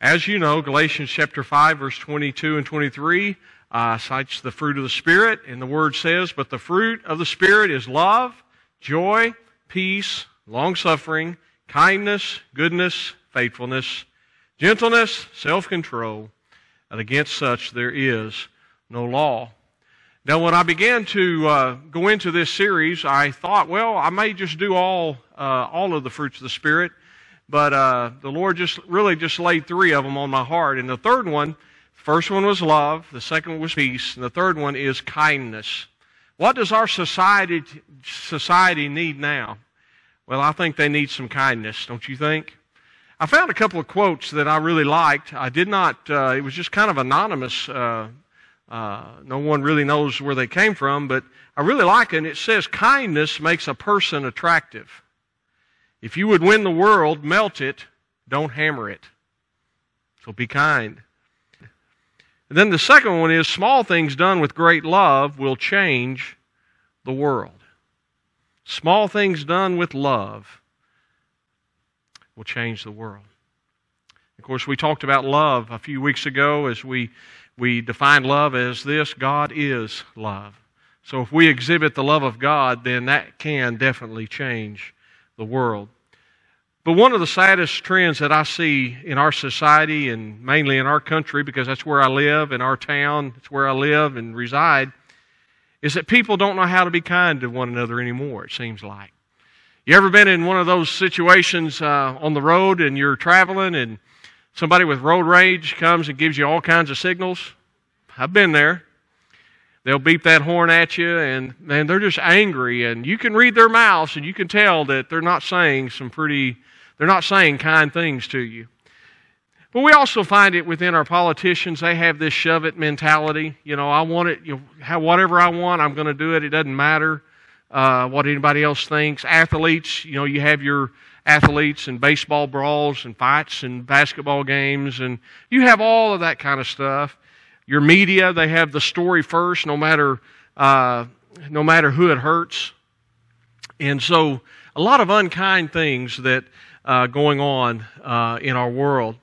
As you know, Galatians chapter 5, verse 22 and 23 uh, cites the fruit of the Spirit, and the Word says, But the fruit of the Spirit is love, joy, peace, long suffering, kindness, goodness, faithfulness, gentleness, self control, and against such there is no law. Now, when I began to uh, go into this series, I thought, well, I may just do all uh, all of the fruits of the Spirit, but uh, the Lord just really just laid three of them on my heart, and the third one, first one was love, the second one was peace, and the third one is kindness. What does our society society need now? Well, I think they need some kindness, don't you think? I found a couple of quotes that I really liked. I did not, uh, it was just kind of anonymous. Uh, uh, no one really knows where they came from, but I really like it. And it says, Kindness makes a person attractive. If you would win the world, melt it, don't hammer it. So be kind. And then the second one is small things done with great love will change the world. Small things done with love will change the world. Of course, we talked about love a few weeks ago as we, we defined love as this God is love. So if we exhibit the love of God, then that can definitely change the world. But one of the saddest trends that I see in our society and mainly in our country, because that's where I live, in our town, it's where I live and reside, is that people don't know how to be kind to one another anymore, it seems like. You ever been in one of those situations uh, on the road and you're traveling and somebody with road rage comes and gives you all kinds of signals? I've been there. They'll beep that horn at you and man, they're just angry and you can read their mouths and you can tell that they're not saying some pretty they're not saying kind things to you. But we also find it within our politicians. They have this shove it mentality. You know, I want it, you know, whatever I want, I'm going to do it. It doesn't matter uh, what anybody else thinks. Athletes, you know, you have your athletes and baseball brawls and fights and basketball games, and you have all of that kind of stuff. Your media, they have the story first, no matter uh, no matter who it hurts, and so a lot of unkind things that uh, going on uh, in our world.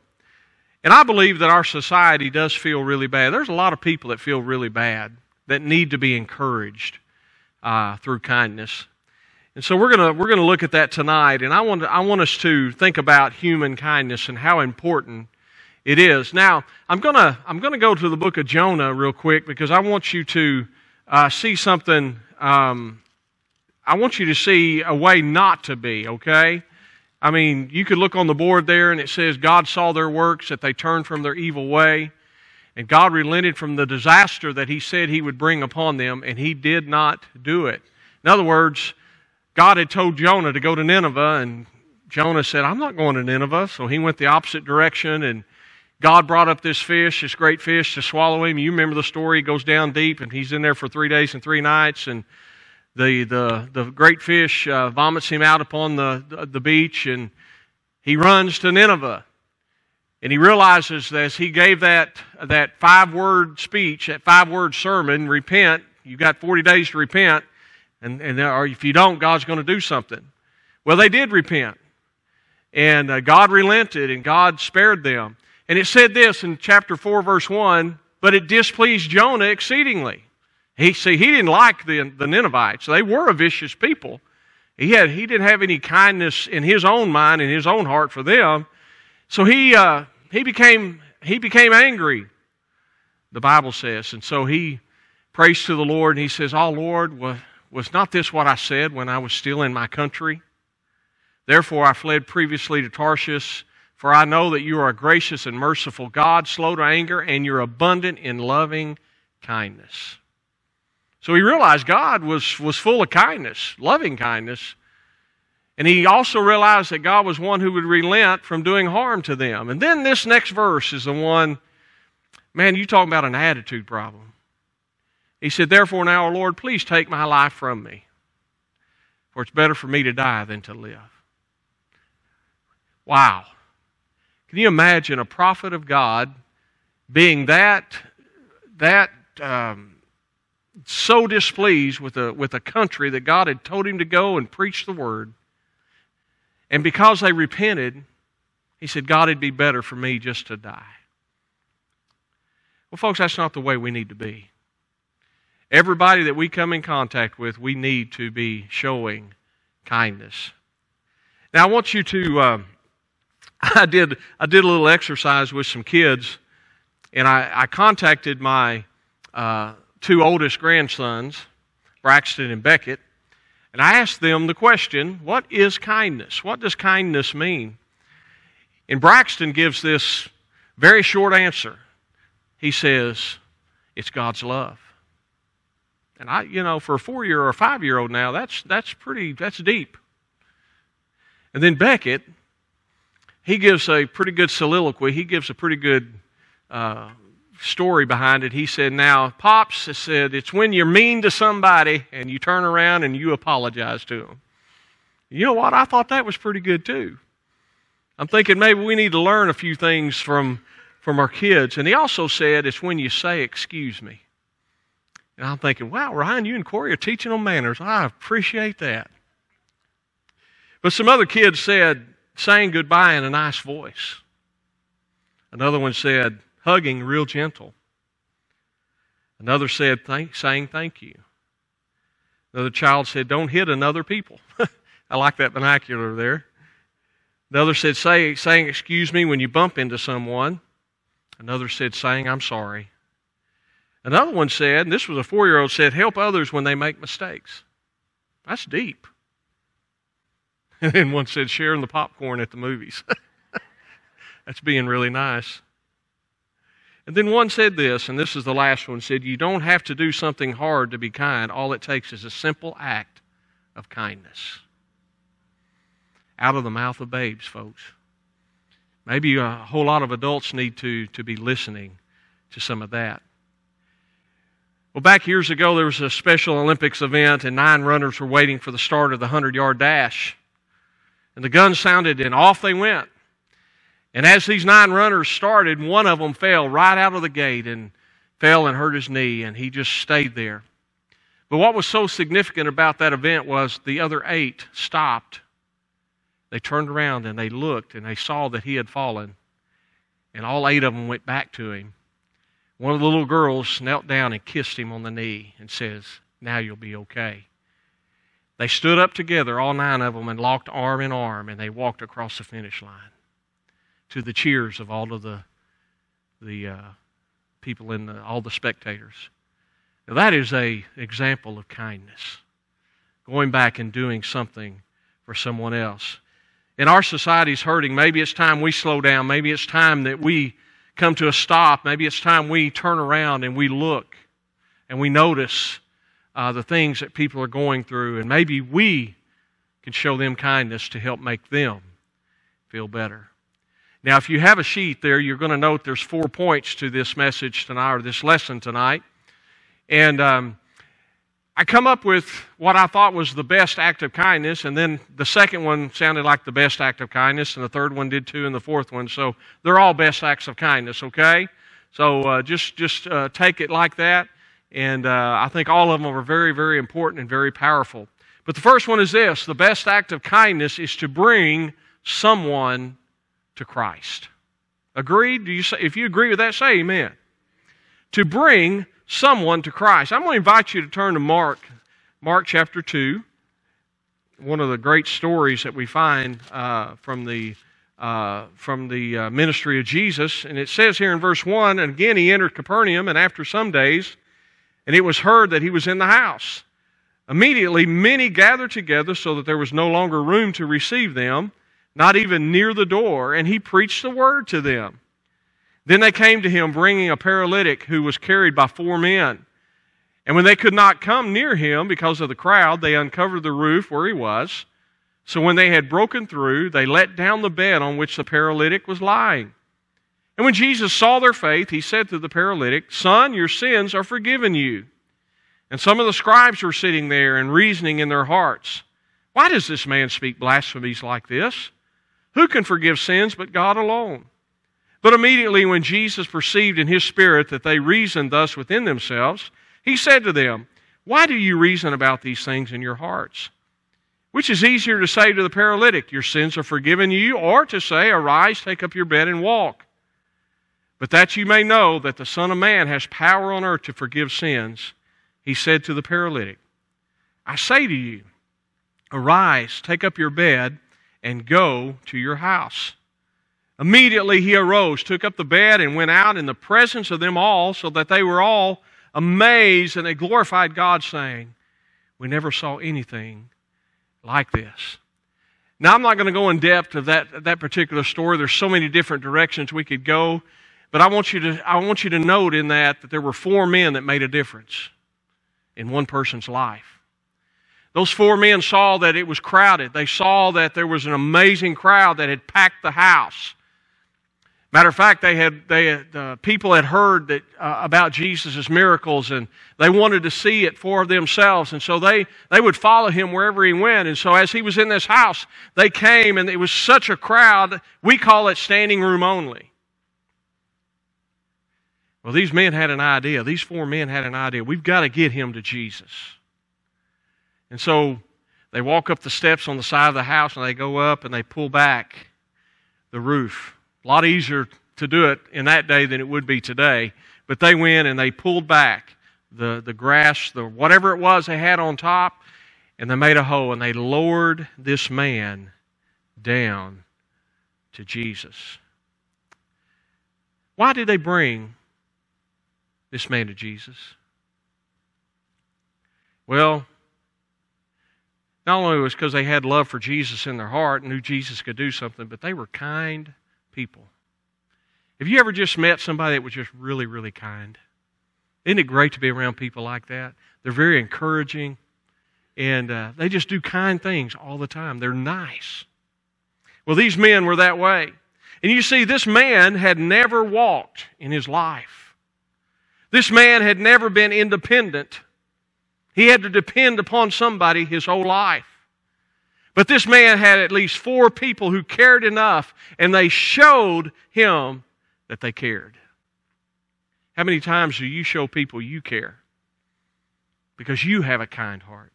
And I believe that our society does feel really bad. There's a lot of people that feel really bad that need to be encouraged uh, through kindness. And so we're gonna we're gonna look at that tonight, and I want I want us to think about human kindness and how important it is. Now I'm gonna I'm gonna go to the book of Jonah real quick because I want you to uh, see something. Um, I want you to see a way not to be. Okay. I mean, you could look on the board there and it says, God saw their works, that they turned from their evil way. And God relented from the disaster that He said He would bring upon them, and He did not do it. In other words, God had told Jonah to go to Nineveh, and Jonah said, I'm not going to Nineveh. So he went the opposite direction, and God brought up this fish, this great fish, to swallow him. You remember the story. He goes down deep, and he's in there for three days and three nights, and the, the, the great fish uh, vomits him out upon the, the, beach, and he runs to Nineveh. And he realizes that as he gave that, that five word speech, that five word sermon, repent, you've got 40 days to repent, and, and or if you don't, God's going to do something. Well, they did repent. And uh, God relented and God spared them. And it said this in chapter 4, verse 1 but it displeased Jonah exceedingly. He, see, he didn't like the, the Ninevites. They were a vicious people. He, had, he didn't have any kindness in his own mind, in his own heart for them. So he, uh, he became he became angry. The Bible says, and so he prays to the Lord and he says, "Oh Lord, was, was not this what I said when I was still in my country? Therefore I fled previously to Tarshish." For I know that you are a gracious and merciful God, slow to anger, and you're abundant in loving kindness. So he realized God was, was full of kindness, loving kindness, and he also realized that God was one who would relent from doing harm to them. And then this next verse is the one, man, you talk about an attitude problem. He said, Therefore now, Lord, please take my life from me, for it's better for me to die than to live. Wow. Can you imagine a prophet of God being that, that um, so displeased with a, with a country that God had told him to go and preach the word? And because they repented, He said, God, it'd be better for me just to die. Well, folks, that's not the way we need to be. Everybody that we come in contact with, we need to be showing kindness. Now, I want you to. Uh, I did. I did a little exercise with some kids, and I, I contacted my uh, two oldest grandsons, Braxton and Beckett, and I asked them the question: What is kindness? What does kindness mean? And Braxton gives this very short answer. He says, "It's God's love." And I, you know, for a four year or five year old now, that's, that's pretty, that's deep. And then Beckett, he gives a pretty good soliloquy. He gives a pretty good uh, story behind it. He said, Now, Pops said, it's when you're mean to somebody and you turn around and you apologize to them. You know what? I thought that was pretty good too. I'm thinking maybe we need to learn a few things from, from our kids. And he also said, It's when you say, Excuse me. And I'm thinking, wow, Ryan, you and Corey are teaching them manners. I appreciate that. But some other kids said, saying goodbye in a nice voice. Another one said, hugging real gentle. Another said, thank, saying thank you. Another child said, don't hit another people. I like that vernacular there. Another said, Say, saying excuse me when you bump into someone. Another said, saying I'm sorry. Another one said, and this was a four year old, said, help others when they make mistakes. That's deep. And then one said, sharing the popcorn at the movies. That's being really nice. And then one said this, and this is the last one said, You don't have to do something hard to be kind. All it takes is a simple act of kindness. Out of the mouth of babes, folks. Maybe a whole lot of adults need to, to be listening to some of that. Well, back years ago, there was a Special Olympics event, and nine runners were waiting for the start of the 100 yard dash. And the gun sounded, and off they went. And as these nine runners started, one of them fell right out of the gate and fell and hurt his knee, and he just stayed there. But what was so significant about that event was the other eight stopped. They turned around and they looked and they saw that he had fallen. And all eight of them went back to him. One of the little girls knelt down and kissed him on the knee and says, Now you'll be okay. They stood up together, all nine of them, and locked arm in arm, and they walked across the finish line to the cheers of all of the, the uh, people in the, all the spectators. Now, that is a example of kindness, going back and doing something for someone else. And our society's hurting. Maybe it's time we slow down. Maybe it's time that we come to a stop. Maybe it's time we turn around and we look and we notice uh, the things that people are going through, and maybe we can show them kindness to help make them feel better. Now, if you have a sheet there, you're going to note there's four points to this message tonight or this lesson tonight. And um, I come up with what I thought was the best act of kindness, and then the second one sounded like the best act of kindness, and the third one did too, and the fourth one. So they're all best acts of kindness, okay? So uh, just just uh, take it like that, and uh, I think all of them are very very important and very powerful. But the first one is this: the best act of kindness is to bring someone to Christ. Agreed? Do you say? If you agree with that, say Amen. To bring someone to Christ. I'm going to invite you to turn to Mark, Mark chapter 2, one of the great stories that we find uh, from the, uh, from the uh, ministry of Jesus. And it says here in verse 1 And again he entered Capernaum, and after some days, and it was heard that he was in the house. Immediately, many gathered together so that there was no longer room to receive them, not even near the door, and he preached the word to them. Then they came to him bringing a paralytic who was carried by four men. And when they could not come near him because of the crowd, they uncovered the roof where he was. So when they had broken through, they let down the bed on which the paralytic was lying. And when Jesus saw their faith, he said to the paralytic, Son, your sins are forgiven you. And some of the scribes were sitting there and reasoning in their hearts, Why does this man speak blasphemies like this? Who can forgive sins but God alone? But immediately when Jesus perceived in his spirit that they reasoned thus within themselves, he said to them, Why do you reason about these things in your hearts? Which is easier to say to the paralytic, Your sins are forgiven you, or to say, Arise, take up your bed, and walk? But that you may know that the Son of Man has power on earth to forgive sins, he said to the paralytic, I say to you, Arise, take up your bed, and go to your house. Immediately he arose, took up the bed, and went out in the presence of them all, so that they were all amazed, and they glorified God, saying, We never saw anything like this. Now, I'm not going to go in depth of that, that particular story. There's so many different directions we could go. But I want, you to, I want you to note in that that there were four men that made a difference in one person's life. Those four men saw that it was crowded. They saw that there was an amazing crowd that had packed the house. Matter of fact, they had, they had, uh, people had heard that, uh, about Jesus' miracles and they wanted to see it for themselves. And so they, they would follow him wherever he went. And so as he was in this house, they came and it was such a crowd. We call it standing room only. Well, these men had an idea. These four men had an idea. We've got to get him to Jesus. And so they walk up the steps on the side of the house and they go up and they pull back the roof a lot easier to do it in that day than it would be today. But they went and they pulled back the, the grass, the whatever it was they had on top, and they made a hole and they lowered this man down to Jesus. Why did they bring this man to Jesus? Well, not only was because they had love for Jesus in their heart, and knew Jesus could do something, but they were kind people. Have you ever just met somebody that was just really, really kind? Isn't it great to be around people like that? They're very encouraging, and uh, they just do kind things all the time. They're nice. Well, these men were that way. And you see, this man had never walked in his life. This man had never been independent. He had to depend upon somebody his whole life. But this man had at least four people who cared enough, and they showed him that they cared. How many times do you show people you care? Because you have a kind heart.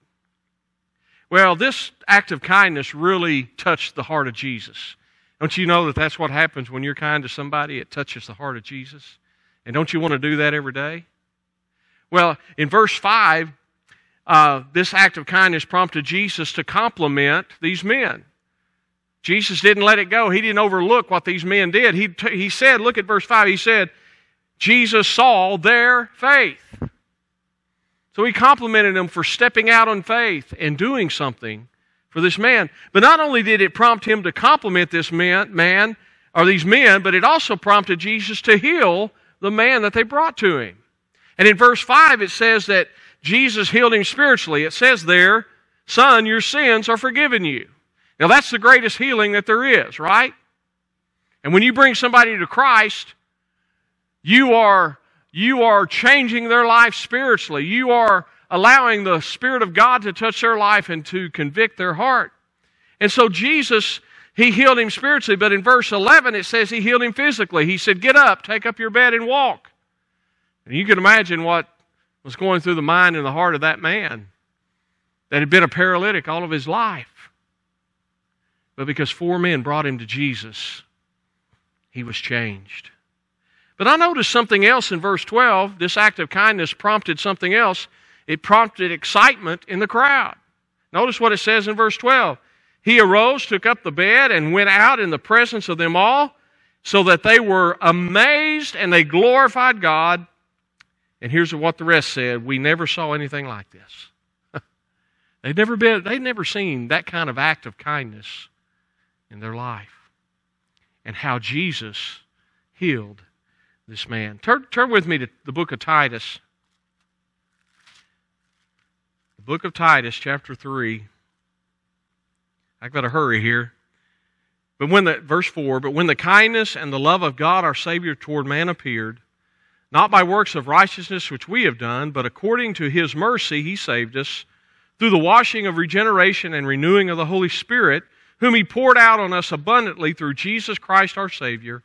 Well, this act of kindness really touched the heart of Jesus. Don't you know that that's what happens when you're kind to somebody? It touches the heart of Jesus. And don't you want to do that every day? Well, in verse 5, uh, this act of kindness prompted Jesus to compliment these men. Jesus didn't let it go. He didn't overlook what these men did. He, t- he said, look at verse 5, he said, Jesus saw their faith. So he complimented them for stepping out on faith and doing something for this man. But not only did it prompt him to compliment this man, man or these men, but it also prompted Jesus to heal the man that they brought to him. And in verse 5, it says that Jesus healed him spiritually. It says there, Son, your sins are forgiven you. Now, that's the greatest healing that there is, right? And when you bring somebody to Christ, you are, you are changing their life spiritually. You are allowing the Spirit of God to touch their life and to convict their heart. And so Jesus, he healed him spiritually, but in verse 11 it says he healed him physically. He said, Get up, take up your bed, and walk. And you can imagine what was going through the mind and the heart of that man that had been a paralytic all of his life. But because four men brought him to Jesus, he was changed. But I noticed something else in verse 12. This act of kindness prompted something else. It prompted excitement in the crowd. Notice what it says in verse 12. He arose, took up the bed, and went out in the presence of them all, so that they were amazed and they glorified God and here's what the rest said We never saw anything like this. they'd, never been, they'd never seen that kind of act of kindness in their life. And how Jesus healed this man. Turn, turn with me to the book of Titus. The book of Titus, chapter 3. I've got to hurry here. But when the verse 4, but when the kindness and the love of God our Savior toward man appeared, not by works of righteousness which we have done, but according to his mercy he saved us through the washing of regeneration and renewing of the Holy Spirit, whom he poured out on us abundantly through Jesus Christ our Savior,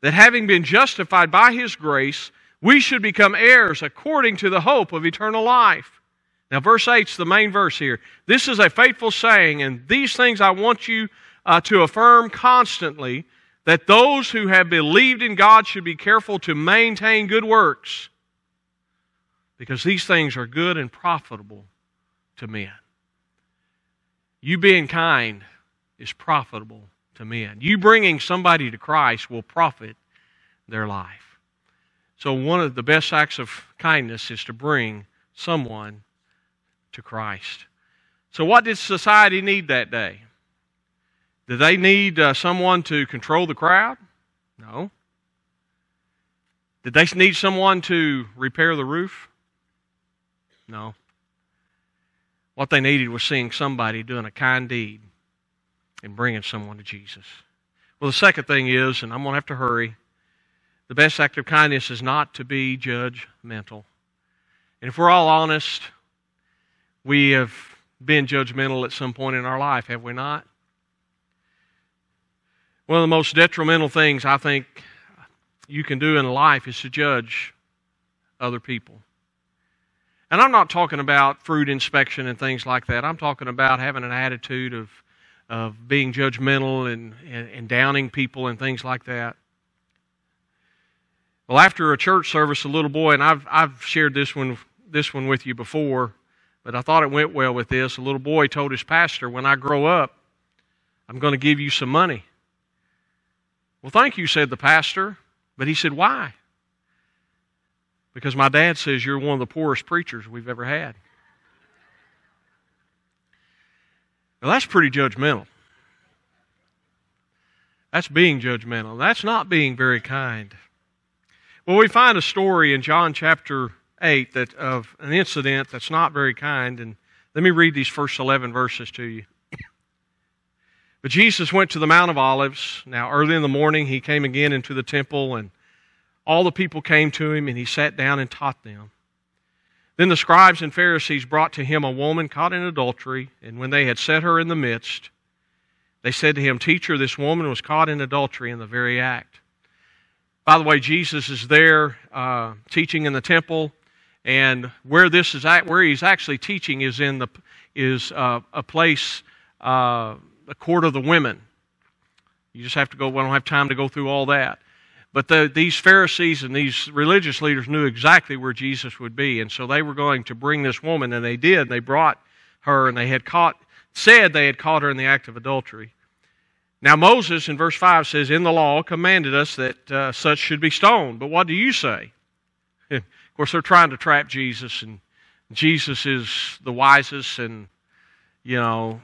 that having been justified by his grace, we should become heirs according to the hope of eternal life. Now, verse 8 is the main verse here. This is a faithful saying, and these things I want you uh, to affirm constantly that those who have believed in God should be careful to maintain good works because these things are good and profitable to men. You being kind is profitable to men. You bringing somebody to Christ will profit their life. So, one of the best acts of kindness is to bring someone to Christ. So, what did society need that day? Did they need uh, someone to control the crowd? No. Did they need someone to repair the roof? No. What they needed was seeing somebody doing a kind deed and bringing someone to Jesus. Well, the second thing is, and I'm going to have to hurry, the best act of kindness is not to be judgmental. And if we're all honest, we have been judgmental at some point in our life, have we not? One of the most detrimental things I think you can do in life is to judge other people. And I'm not talking about fruit inspection and things like that. I'm talking about having an attitude of, of being judgmental and, and, and downing people and things like that. Well, after a church service, a little boy, and I've, I've shared this one, this one with you before, but I thought it went well with this. A little boy told his pastor, When I grow up, I'm going to give you some money. Well, thank you, said the pastor. But he said, Why? Because my dad says you're one of the poorest preachers we've ever had. Well, that's pretty judgmental. That's being judgmental. That's not being very kind. Well, we find a story in John chapter 8 that, of an incident that's not very kind. And let me read these first 11 verses to you. But Jesus went to the Mount of Olives. Now, early in the morning, he came again into the temple, and all the people came to him, and he sat down and taught them. Then the scribes and Pharisees brought to him a woman caught in adultery, and when they had set her in the midst, they said to him, Teacher, this woman was caught in adultery in the very act. By the way, Jesus is there uh, teaching in the temple, and where this is at, where he's actually teaching is in the is uh, a place, uh, the court of the women. You just have to go. We don't have time to go through all that. But the, these Pharisees and these religious leaders knew exactly where Jesus would be, and so they were going to bring this woman, and they did. They brought her, and they had caught, said they had caught her in the act of adultery. Now Moses in verse five says, "In the law commanded us that uh, such should be stoned." But what do you say? course, they're trying to trap Jesus, and Jesus is the wisest, and you know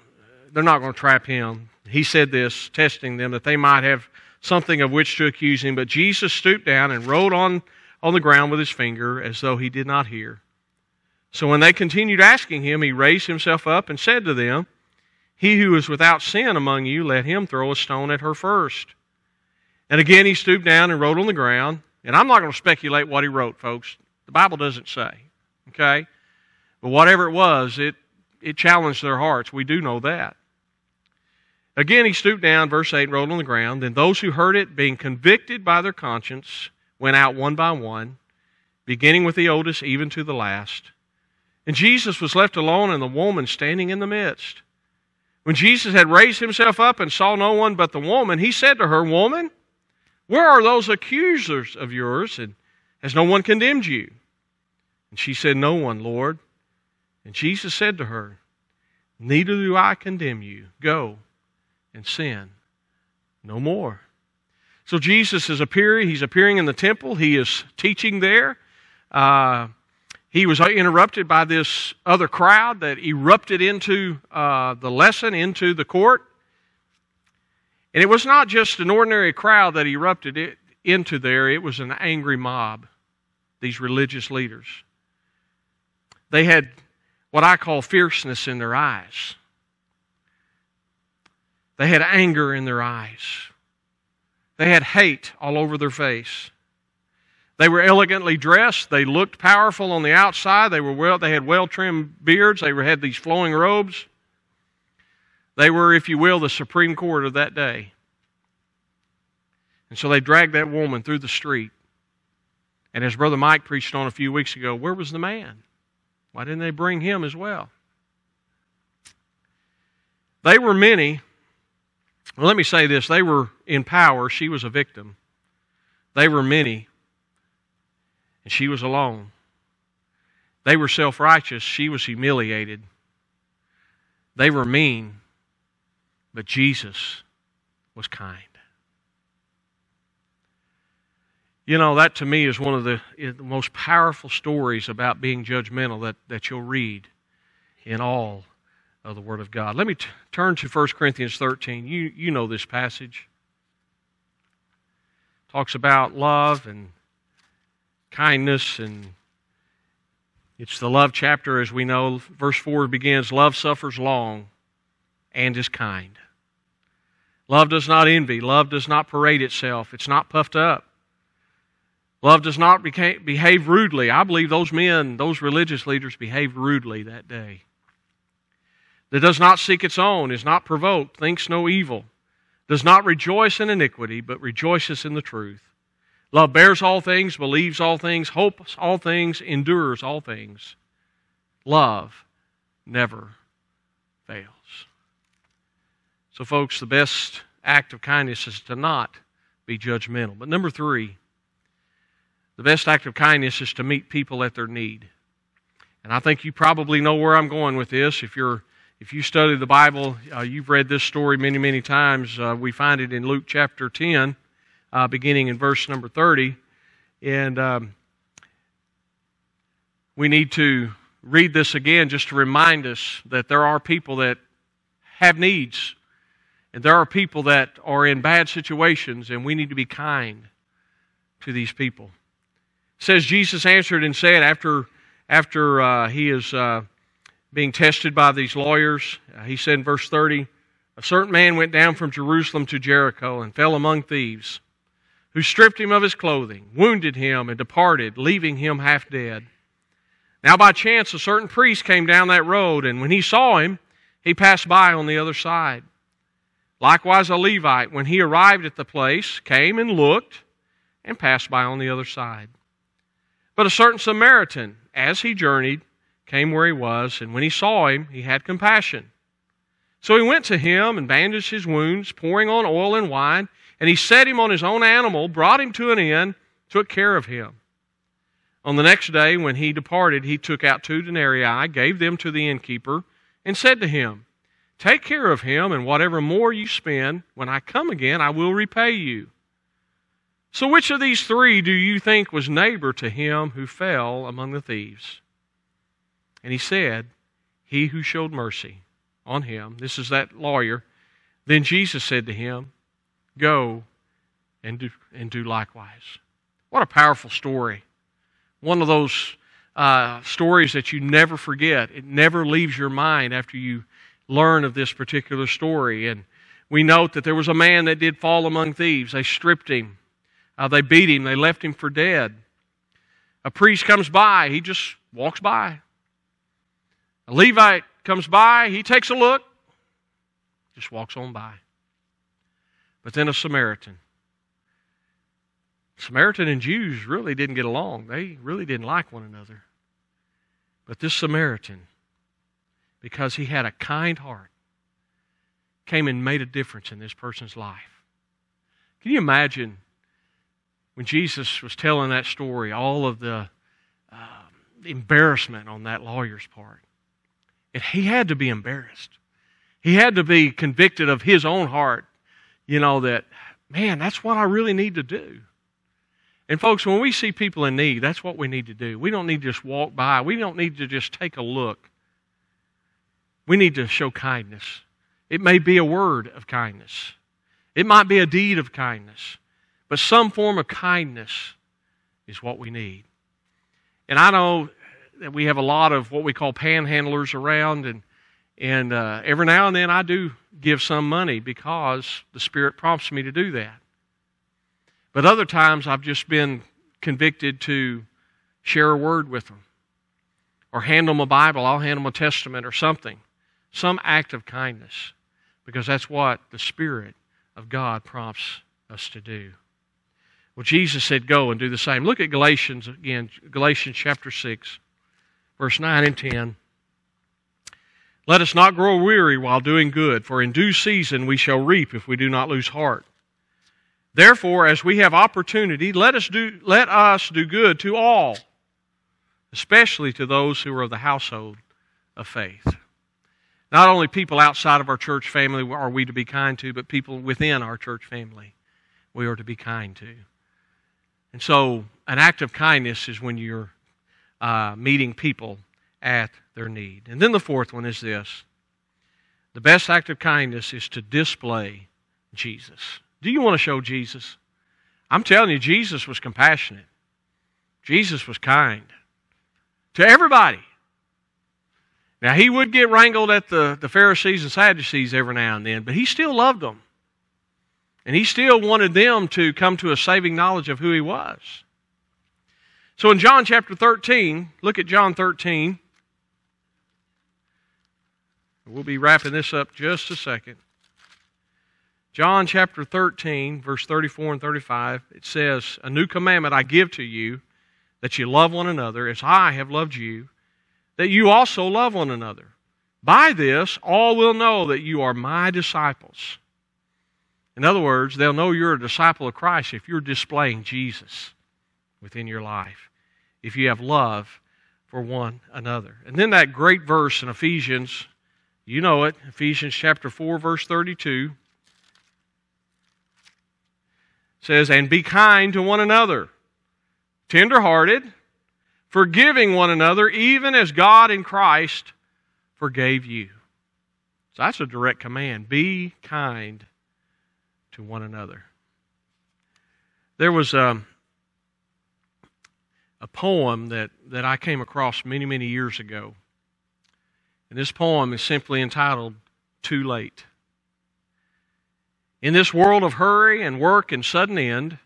they're not going to trap him. He said this, testing them that they might have something of which to accuse him. But Jesus stooped down and wrote on, on the ground with his finger as though he did not hear. So when they continued asking him, he raised himself up and said to them, He who is without sin among you, let him throw a stone at her first. And again he stooped down and wrote on the ground. And I'm not going to speculate what he wrote, folks. The Bible doesn't say. Okay? But whatever it was, it, it challenged their hearts. We do know that. Again, he stooped down, verse 8, and rolled on the ground. Then those who heard it, being convicted by their conscience, went out one by one, beginning with the oldest, even to the last. And Jesus was left alone, and the woman standing in the midst. When Jesus had raised himself up and saw no one but the woman, he said to her, Woman, where are those accusers of yours? And has no one condemned you? And she said, No one, Lord. And Jesus said to her, Neither do I condemn you. Go and sin no more. So Jesus is appearing. He's appearing in the temple. He is teaching there. Uh, he was interrupted by this other crowd that erupted into uh, the lesson, into the court. And it was not just an ordinary crowd that erupted it into there, it was an angry mob, these religious leaders. They had what I call fierceness in their eyes. They had anger in their eyes. They had hate all over their face. They were elegantly dressed. They looked powerful on the outside. They, were well, they had well trimmed beards. They had these flowing robes. They were, if you will, the Supreme Court of that day. And so they dragged that woman through the street. And as Brother Mike preached on a few weeks ago, where was the man? Why didn't they bring him as well? They were many. Well, let me say this they were in power, she was a victim. They were many, and she was alone. They were self righteous, she was humiliated. They were mean, but Jesus was kind. You know, that to me is one of the, the, most powerful stories about being judgmental that, that you'll read in all of the Word of God. Let me t- turn to 1 Corinthians 13. You, you know this passage. Talks about love and kindness, and it's the love chapter, as we know. Verse 4 begins Love suffers long and is kind. Love does not envy. Love does not parade itself. It's not puffed up. Love does not behave rudely. I believe those men, those religious leaders, behaved rudely that day. That does not seek its own, is not provoked, thinks no evil, does not rejoice in iniquity, but rejoices in the truth. Love bears all things, believes all things, hopes all things, endures all things. Love never fails. So, folks, the best act of kindness is to not be judgmental. But number three, the best act of kindness is to meet people at their need. And I think you probably know where I'm going with this. If you're if you study the Bible, uh, you've read this story many, many times. Uh, we find it in Luke chapter 10, uh, beginning in verse number 30. And um, we need to read this again just to remind us that there are people that have needs and there are people that are in bad situations, and we need to be kind to these people. Says Jesus answered and said, after, after uh, he is uh, being tested by these lawyers, uh, he said in verse 30, A certain man went down from Jerusalem to Jericho and fell among thieves, who stripped him of his clothing, wounded him, and departed, leaving him half dead. Now by chance a certain priest came down that road, and when he saw him, he passed by on the other side. Likewise, a Levite, when he arrived at the place, came and looked and passed by on the other side. But a certain Samaritan, as he journeyed, came where he was, and when he saw him, he had compassion. So he went to him and bandaged his wounds, pouring on oil and wine, and he set him on his own animal, brought him to an inn, took care of him. On the next day, when he departed, he took out two denarii, gave them to the innkeeper, and said to him, Take care of him, and whatever more you spend, when I come again, I will repay you. So, which of these three do you think was neighbor to him who fell among the thieves? And he said, He who showed mercy on him. This is that lawyer. Then Jesus said to him, Go and do, and do likewise. What a powerful story. One of those uh, stories that you never forget. It never leaves your mind after you learn of this particular story. And we note that there was a man that did fall among thieves. They stripped him, uh, they beat him, they left him for dead. A priest comes by, he just walks by. A Levite comes by, he takes a look, just walks on by. But then a Samaritan. Samaritan and Jews really didn't get along. They really didn't like one another. But this Samaritan because he had a kind heart, came and made a difference in this person's life. Can you imagine when Jesus was telling that story, all of the uh, embarrassment on that lawyer's part? And he had to be embarrassed. He had to be convicted of his own heart, you know, that, man, that's what I really need to do. And folks, when we see people in need, that's what we need to do. We don't need to just walk by. We don't need to just take a look. We need to show kindness. It may be a word of kindness, it might be a deed of kindness, but some form of kindness is what we need. And I know that we have a lot of what we call panhandlers around, and, and uh, every now and then I do give some money because the Spirit prompts me to do that. But other times I've just been convicted to share a word with them or hand them a Bible, I'll hand them a testament or something some act of kindness, because that's what the Spirit of God prompts us to do. Well, Jesus said, Go and do the same. Look at Galatians again, Galatians chapter 6. verse 9 and 10. Let us not grow weary while doing good, for in due season we shall reap if we do not lose heart. Therefore, as we have opportunity, let us do, let us do good to all, especially to those who are of the household of faith. Not only people outside of our church family are we to be kind to, but people within our church family we are to be kind to. And so, an act of kindness is when you're uh, meeting people at their need. And then the fourth one is this the best act of kindness is to display Jesus. Do you want to show Jesus? I'm telling you, Jesus was compassionate. Jesus was kind to everybody. Now, he would get wrangled at the, the Pharisees and Sadducees every now and then, but he still loved them. And he still wanted them to come to a saving knowledge of who he was. So in John chapter 13, look at John 13. We'll be wrapping this up just a second. John chapter 13, verse 34 and 35, it says, A new commandment I give to you, that you love one another as I have loved you, that you also love one another. By this, all will know that you are my disciples. In other words, they'll know you're a disciple of Christ if you're displaying Jesus within your life, if you have love for one another. And then that great verse in Ephesians, you know it, Ephesians chapter 4, verse 32 says, And be kind to one another, tenderhearted, forgiving one another, even as God in Christ forgave you. So that's a direct command. Be kind to one another. There was a, um, a poem that, that I came across many, many years ago. And this poem is simply entitled Too Late. In this world of hurry and work and sudden end,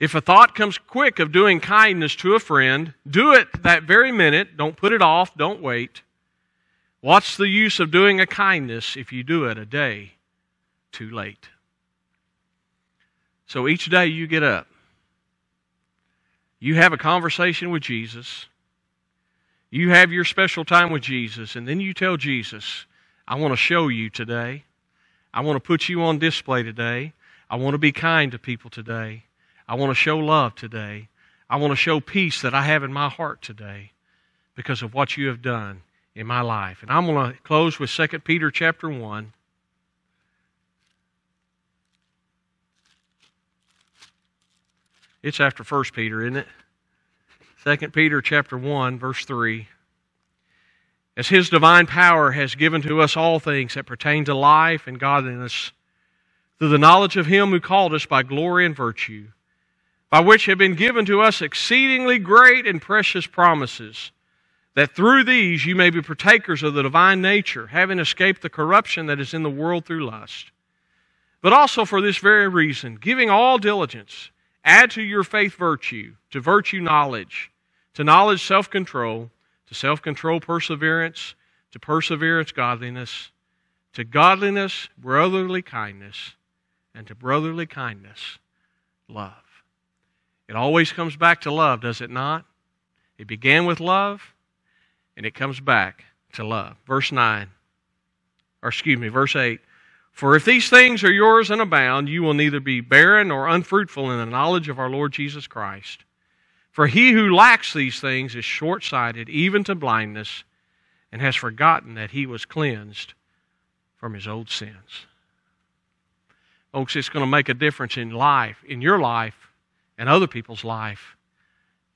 if a thought comes quick of doing kindness to a friend, do it that very minute. Don't put it off. Don't wait. What's the use of doing a kindness if you do it a day too late? So each day you get up, you have a conversation with Jesus, you have your special time with Jesus, and then you tell Jesus, I want to show you today. I want to put you on display today. I want to be kind to people today. I want to show love today. I want to show peace that I have in my heart today because of what you have done in my life. And I'm going to close with 2 Peter chapter 1. It's after 1 Peter, isn't it? 2 Peter chapter 1 verse 3 as his divine power has given to us all things that pertain to life and godliness, through the knowledge of him who called us by glory and virtue, by which have been given to us exceedingly great and precious promises, that through these you may be partakers of the divine nature, having escaped the corruption that is in the world through lust. But also for this very reason, giving all diligence, add to your faith virtue, to virtue knowledge, to knowledge self control to self control, perseverance, to perseverance, godliness, to godliness, brotherly kindness, and to brotherly kindness, love. It always comes back to love, does it not? It began with love, and it comes back to love. Verse 9, or excuse me, verse 8. For if these things are yours and abound, you will neither be barren nor unfruitful in the knowledge of our Lord Jesus Christ. For he who lacks these things is short sighted, even to blindness, and has forgotten that he was cleansed from his old sins. Folks, it's going to make a difference in life, in your life, and other people's life,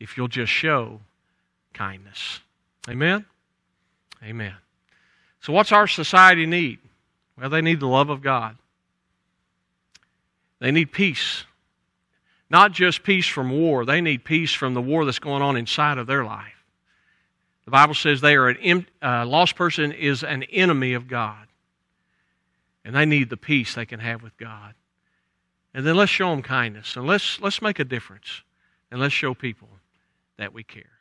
if you'll just show kindness. Amen? Amen. So, what's our society need? Well, they need the love of God, they need peace. Not just peace from war, they need peace from the war that's going on inside of their life. The Bible says they are an uh, lost person is an enemy of God. And they need the peace they can have with God. And then let's show them kindness. And let's, let's make a difference. And let's show people that we care.